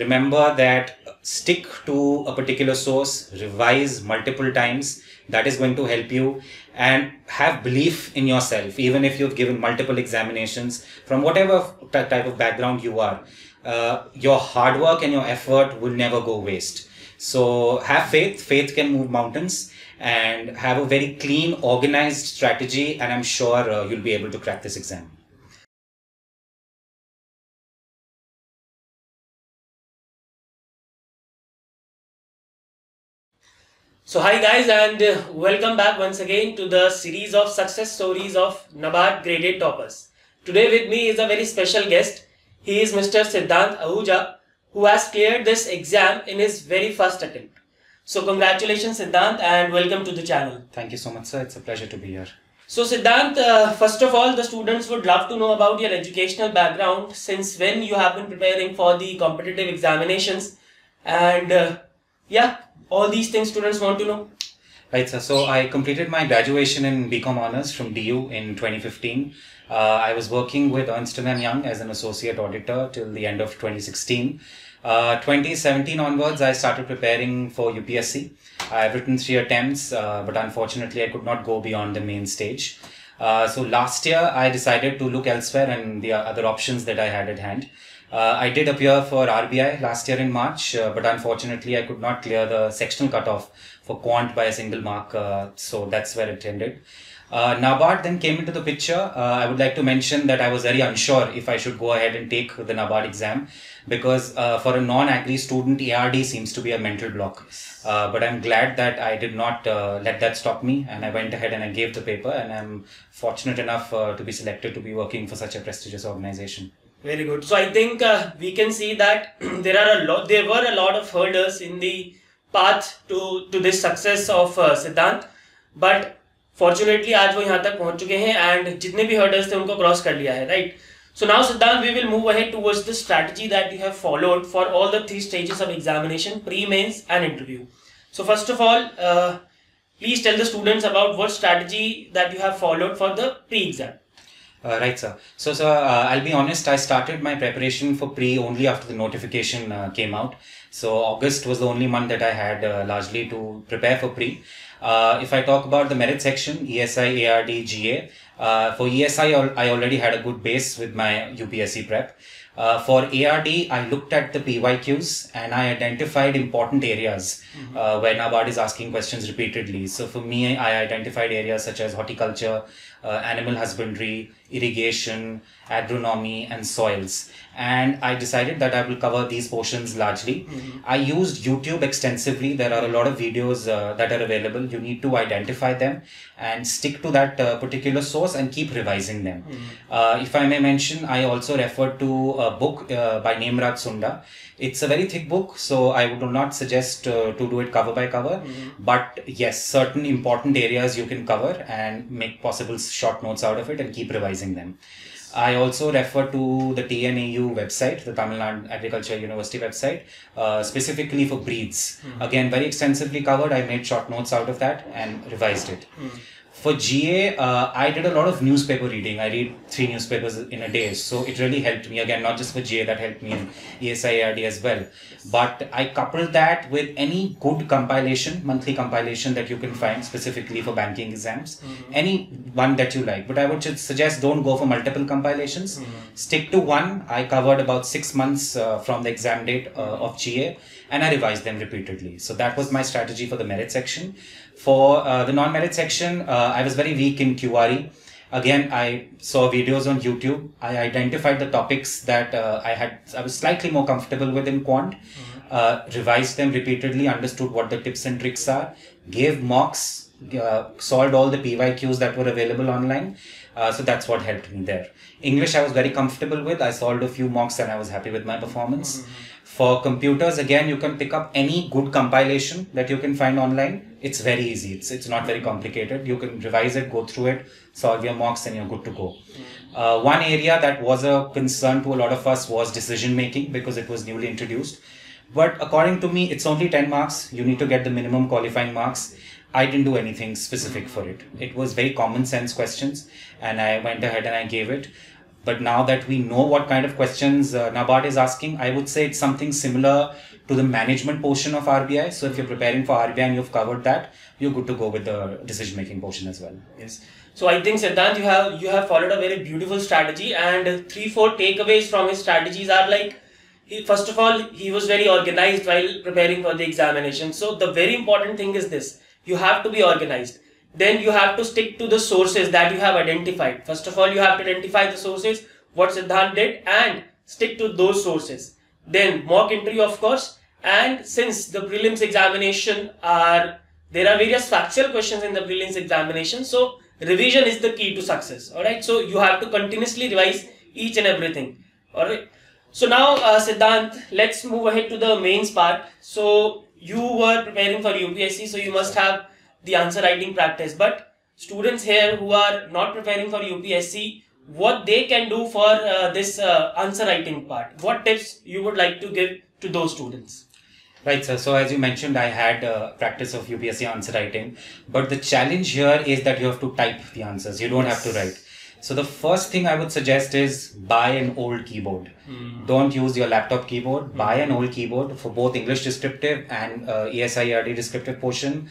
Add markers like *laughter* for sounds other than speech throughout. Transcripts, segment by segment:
remember that stick to a particular source, revise multiple times. That is going to help you and have belief in yourself, even if you've given multiple examinations from whatever type of background you are. Uh, your hard work and your effort will never go waste. So have faith. Faith can move mountains and have a very clean, organized strategy. And I'm sure uh, you'll be able to crack this exam. So hi guys and uh, welcome back once again to the series of success stories of NABARD Grade A toppers. Today with me is a very special guest. He is Mr. Siddhant Ahuja who has cleared this exam in his very first attempt. So congratulations Siddhant and welcome to the channel. Thank you so much sir. It's a pleasure to be here. So Siddhant, uh, first of all the students would love to know about your educational background since when you have been preparing for the competitive examinations and uh, yeah all these things students want to know. Right, sir. So I completed my graduation in BCom Honors from DU in 2015. Uh, I was working with Ernst & Young as an associate auditor till the end of 2016. Uh, 2017 onwards, I started preparing for UPSC. I've written three attempts, uh, but unfortunately, I could not go beyond the main stage. Uh, so last year, I decided to look elsewhere and the other options that I had at hand. Uh, I did appear for RBI last year in March, uh, but unfortunately I could not clear the sectional cutoff for quant by a single mark, uh, so that's where it ended. Uh, NABARD then came into the picture. Uh, I would like to mention that I was very unsure if I should go ahead and take the NABARD exam because uh, for a non-agri student, ARD seems to be a mental block. But I'm glad that I did not let that stop me and I went ahead and I gave the paper and I'm fortunate enough to be selected to be working for such a prestigious organization. Very good. So I think uh, we can see that *clears throat* there are a lot, there were a lot of hurdles in the path to to this success of uh, Siddhant, but fortunately आज वो यहाँ तक पहुँच चुके हैं and जितने भी hurdles थे उनको cross कर लिया है, right? So now Siddhant, we will move ahead towards the strategy that you have followed for all the three stages of examination, pre-mains and interview. So first of all, uh, please tell the students about what strategy that you have followed for the pre-exam. Uh, right, sir. So, sir, uh, I'll be honest, I started my preparation for pre only after the notification uh, came out. So, August was the only month that I had uh, largely to prepare for pre. Uh, if I talk about the merit section, ESI, ARD, GA, uh, for ESI, I already had a good base with my UPSC prep. Uh, for ARD, I looked at the PYQs and I identified important areas mm-hmm. uh, where NABARD is asking questions repeatedly. So for me, I identified areas such as horticulture, animal husbandry, irrigation, agronomy, and soils. And I decided that I will cover these portions largely. Mm-hmm. I used YouTube extensively. There are a lot of videos uh, that are available. You need to identify them and stick to that uh, particular source and keep revising them. Mm-hmm. Uh, if I may mention, I also referred to a book uh, by Nemraj Sunda. It's a very thick book, so I would not suggest uh, to do it cover by cover. Mm-hmm. But yes, certain important areas you can cover and make possible short notes out of it and keep revising them. I also refer to the TNAU website, the Tamil Nadu Agriculture University website, uh, specifically for breeds. Mm-hmm. Again, very extensively covered. I made short notes out of that and revised it. Mm-hmm for GA, uh, I did a lot of newspaper reading. I read three newspapers in a day, so it really helped me. Again, not just for GA, that helped me in ESIARD as well. But I coupled that with any good compilation, monthly compilation that you can find specifically for banking exams, mm-hmm. any one that you like. But I would suggest don't go for multiple compilations. Mm-hmm. Stick to one. I covered about six months uh, from the exam date uh, of GA, and I revised them repeatedly. So that was my strategy for the merit section. For uh, the non-merit section, uh, I was very weak in QRE. Again, I saw videos on YouTube. I identified the topics that uh, I had, I was slightly more comfortable with in quant, mm-hmm. Uh, revised them repeatedly, understood what the tips and tricks are, gave mocks, uh, solved all the PYQs that were available online. Uh, so that's what helped me there. English, I was very comfortable with. I solved a few mocks and I was happy with my performance. Mm-hmm. For computers, again, you can pick up any good compilation that you can find online. It's very easy. It's, it's not very complicated. You can revise it, go through it, solve your mocks, and you're good to go. Uh, one area that was a concern to a lot of us was decision making because it was newly introduced. But according to me, it's only 10 marks. You need to get the minimum qualifying marks. I didn't do anything specific for it. It was very common sense questions, and I went ahead and I gave it But now that we know what kind of questions uh, NABARD is asking, I would say it's something similar to the management portion of RBI. So if you're preparing for RBI and you've covered that, you're good to go with the decision making portion as well. Yes. So I think Siddhant, you have you have followed a very beautiful strategy, and three four takeaways from his strategies are like. He, first of all, he was very organized while preparing for the examination. So the very important thing is this: you have to be organized then you have to stick to the sources that you have identified. First of all, you have to identify the sources, what Siddhant did, and stick to those sources. Then mock interview, of course, and since the prelims examination are there are various factual questions in the prelims examination, so revision is the key to success. All right, so you have to continuously revise each and everything. All right. So now, uh, Siddhant, let's move ahead to the mains part. So you were preparing for UPSC, so you must have the answer writing practice. But students here who are not preparing for UPSC, what they can do for uh, this uh, answer writing part? What tips you would like to give to those students? Right, sir. So as you mentioned, I had practice of UPSC answer writing, but the challenge here is that you have to type the answers. You don't yes. have to write. So the first thing I would suggest is buy an old keyboard. Mm. Don't use your laptop keyboard. Mm. Buy an old keyboard for both English descriptive and uh, ESI ARD descriptive portion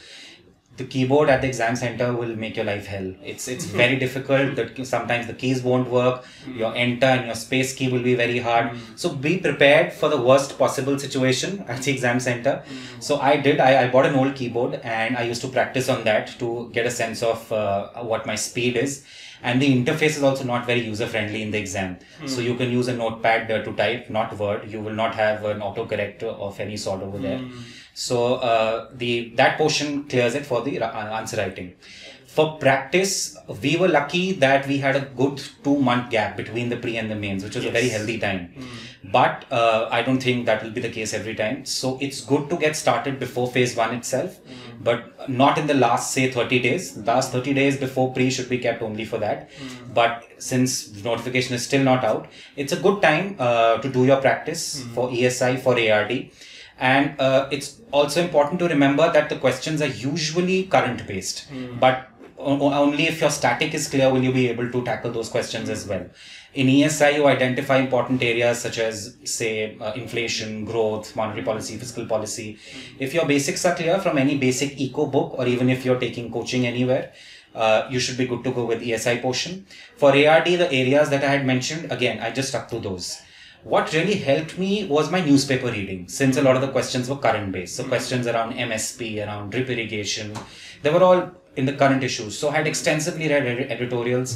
the keyboard at the exam center will make your life hell. It's it's mm-hmm. *laughs* very difficult. That sometimes the keys won't work. Mm-hmm. Your enter and your space key will be very hard. Mm-hmm. So be prepared for the worst possible situation at the exam center. So I did. I, I bought an old keyboard and I used to practice on that to get a sense of uh, what my speed is. And the interface is also not very user friendly in the exam. So you can use a notepad uh, to type, not Word. You will not have an autocorrect of any sort over there. So uh, the that portion clears it for the uh, answer writing. For practice, we were lucky that we had a good two month gap between the pre and the mains, which was yes. a very healthy time. Mm. But uh, I don't think that will be the case every time. So it's good to get started before phase one itself, mm. but not in the last say 30 days. Last 30 days before pre should be kept only for that. Mm. But since notification is still not out, it's a good time uh, to do your practice mm. for ESI for ARD and uh, it's also important to remember that the questions are usually current based mm. but only if your static is clear will you be able to tackle those questions as well in esi you identify important areas such as say uh, inflation growth monetary policy fiscal policy. If your basics are clear from any basic eco book or even if you're taking coaching anywhere uh, you should be good to go with ESI portion. For ARD, the areas that I had mentioned, again, I just stuck to those. What really helped me was my newspaper reading since a lot of the questions were current based so questions around msp around drip irrigation they were all in the current issues. So i had extensively read ed- editorials.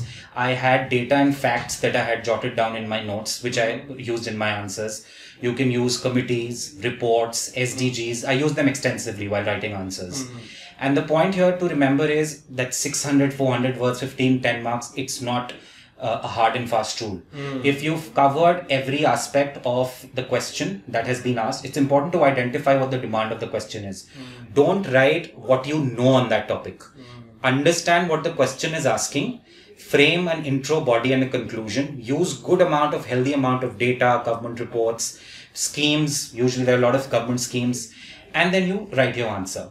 I had data and facts that i had jotted down in my notes which i used in my answers. You can use committees reports sdgs i use them extensively while writing answers. Mm-hmm. and the point here to remember is that 600 400 words 15 10 marks it's not uh, a hard and fast rule. Mm. If you've covered every aspect of the question that has been asked, it's important to identify what the demand of the question is. Mm. Don't write what you know on that topic. Mm. Understand what the question is asking. Frame an intro, body, and a conclusion. Use good amount of healthy amount of data, government reports, schemes. Usually there are a lot of government schemes, and then you write your answer.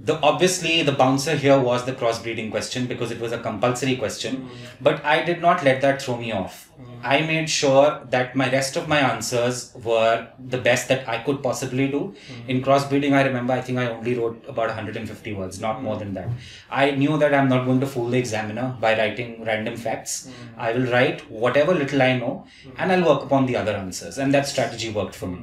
The obviously the bouncer here was the crossbreeding question because it was a compulsory question. Mm. but i did not let that throw me off. Mm. i made sure that my rest of my answers were the best that i could possibly do. Mm. in crossbreeding i remember i think i only wrote about 150 words not more than that. I knew that i'm not going to fool the examiner by writing random facts. I will write whatever little i know and i'll work upon the other answers. And that strategy worked for me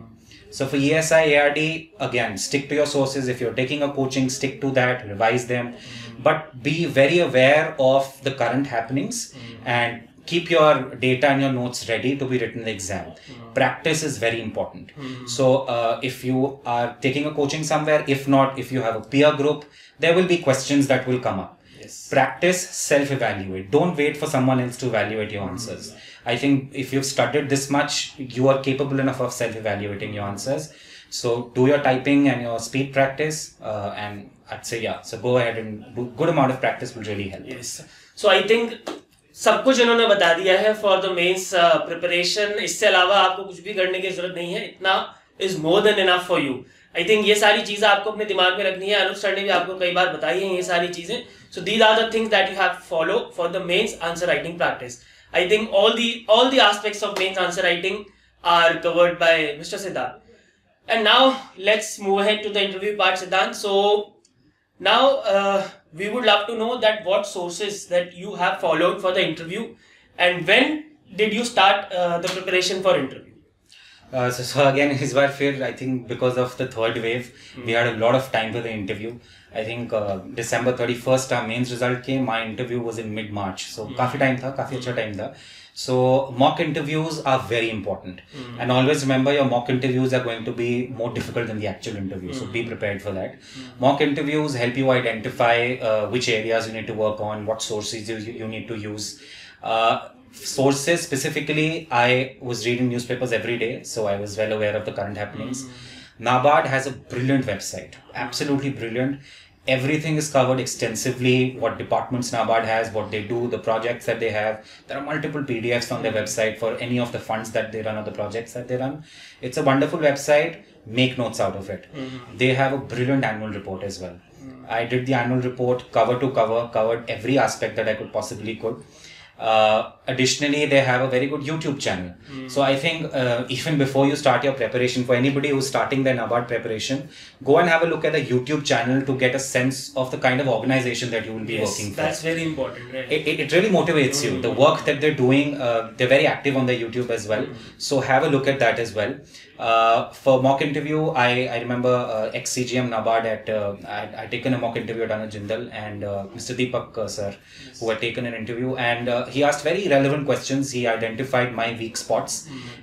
so for ESI, ARD, again, stick to your sources. If you're taking a coaching, stick to that, revise them, mm-hmm. but be very aware of the current happenings mm-hmm. and keep your data and your notes ready to be written in the exam. Mm-hmm. Practice is very important. So uh, if you are taking a coaching somewhere, if not, if you have a peer group, there will be questions that will come up. Yes. Practice, self-evaluate. Don't wait for someone else to evaluate your answers. I think if you've studied this much, you are capable enough of self-evaluating your answers. So do your typing and your speed practice, uh, and I'd say yeah. So go ahead and do good amount of practice will really help. Yes. So I think सब कुछ इन्होंने बता दिया है for the mains preparation इससे अलावा आपको कुछ भी करने की जरूरत नहीं है इतना is more than enough for you I think ये सारी चीज़ें आपको अपने दिमाग में रखनी है अनुज सर ने भी आपको कई बार बताई है ये सारी चीज़ें so these are the things that you have follow for the mains answer writing practice I think all the all the aspects of mains answer writing are covered by Mr. Siddhant. And now let's move ahead to the interview part, Siddhant. So now uh, we would love to know that what sources that you have followed for the interview, and when did you start uh, the preparation for interview? Uh, so, so again, *laughs* Isbar Fir, I think because of the third wave, we had a lot of time for the interview. I think uh, December 31st our mains result came. My interview was in mid March, so काफी time था, काफी अच्छा time था. So mock interviews are very important, and always remember your mock interviews are going to be more difficult than the actual interview. So be prepared for that. Mock interviews help you identify uh, which areas you need to work on, what sources you, you need to use. Uh, sources specifically, I was reading newspapers every day, so I was well aware of the current happenings. Mm. NABARD has a brilliant website, absolutely brilliant. Everything is covered extensively. What departments NABARD has, what they do, the projects that they have. There are multiple PDFs on their mm. website for any of the funds that they run or the projects that they run. It's a wonderful website. Make notes out of it. Mm. They have a brilliant annual report as well. I did the annual report cover to cover, covered every aspect that I could possibly could. Uh, additionally, they have a very good YouTube channel. So I think uh, *laughs* even before you start your preparation, for anybody who's starting their NABARD preparation, go and have a look at the YouTube channel to get a sense of the kind of organization that you will be working for. that's very important, right? It, it, it really motivates you. The work that they're doing, uh, they're very active on their YouTube as well. So have a look at that as well. Uh, for mock interview, I, I remember uh, ex CGM Nabard at uh, I I taken a mock interview at Anuj Jindal and uh, Mr. Deepak uh, sir, who had taken an interview and uh, he asked very relevant questions. He identified my weak spots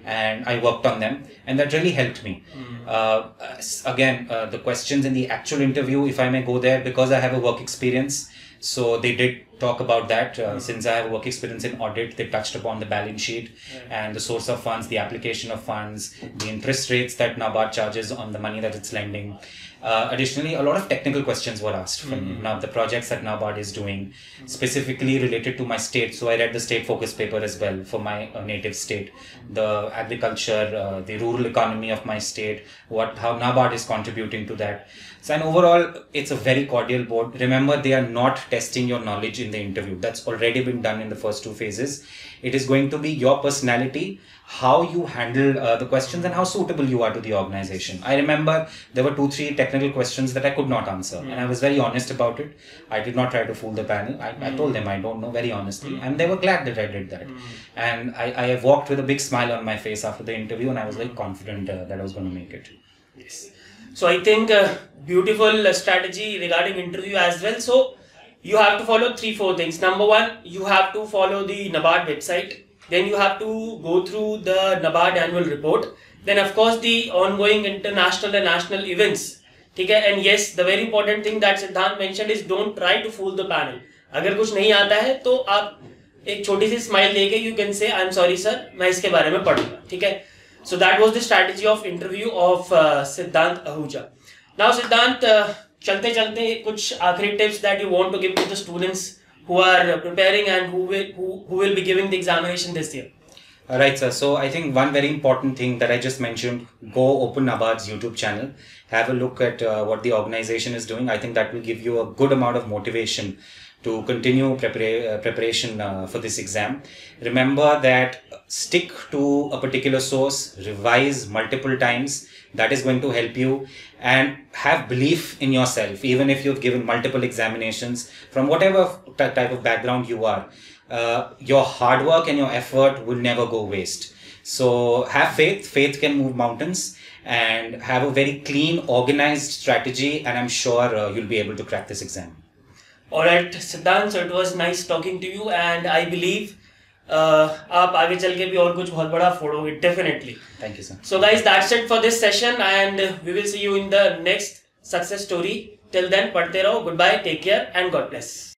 and I worked on them and that really helped me. Uh, again, uh, the questions in the actual interview, if I may go there, because I have a work experience. So they did talk about that. Uh, Since I have work experience in audit, they touched upon the balance sheet and the source of funds, the application of funds, the interest rates that NABARD charges on the money that it's lending. Uh, additionally, a lot of technical questions were asked from now the projects that NABARD is doing, specifically related to my state. So I read the state focus paper as well for my uh, native state, the agriculture, uh, the rural economy of my state, what how NABARD is contributing to that. So and overall, it's a very cordial board. Remember, they are not testing your knowledge in the interview. That's already been done in the first two phases. It is going to be your personality, how you handle uh, the questions, and how suitable you are to the organization. I remember there were two, three technical questions that I could not answer, and I was very honest about it. I did not try to fool the panel. I, I told them I don't know very honestly, and they were glad that I did that. And I, I have walked with a big smile on my face after the interview, and I was like confident uh, that I was going to make it. Yes. So I think uh, beautiful uh, strategy regarding interview as well. So you have to follow three four things. Number one, you have to follow the NABARD website. Then you have to go through the NABARD annual report. Then of course the ongoing international and national events. Okay, and yes, the very important thing that Siddhant mentioned is don't try to fool the panel. अगर कुछ नहीं आता है तो आप एक छोटी सी स्माइल देके you can say I am sorry sir मैं इसके बारे में पढ़ूंगा ठीक है so that was the strategy of interview of सिद्धांत आहूजा नाउ सिद्धांत uh, चलते चलते कुछ आखिरी tips that you want to give to the students who are preparing and who will who, who will be giving the examination this year All right, sir. So I think one very important thing that I just mentioned, go open Nabard's YouTube channel, have a look at uh, what the organization is doing. I think that will give you a good amount of motivation to continue prepara- uh, preparation uh, for this exam. Remember that stick to a particular source, revise multiple times. that is going to help you and have belief in yourself even if you've given multiple examinations. From whatever type of background you are uh, your hard work and your effort will never go waste. So have faith. Faith can move mountains and have a very clean organized strategy and i'm sure uh, you'll be able to crack this exam. All right siddhant so it was nice talking to you and i believe uh, आप आगे चल के भी और कुछ बहुत बड़ा फोड़ोगे definitely thank you sir so guys that's it for this session and we will see you in the next success story till then पढ़ते रहो. Good bye take care and God bless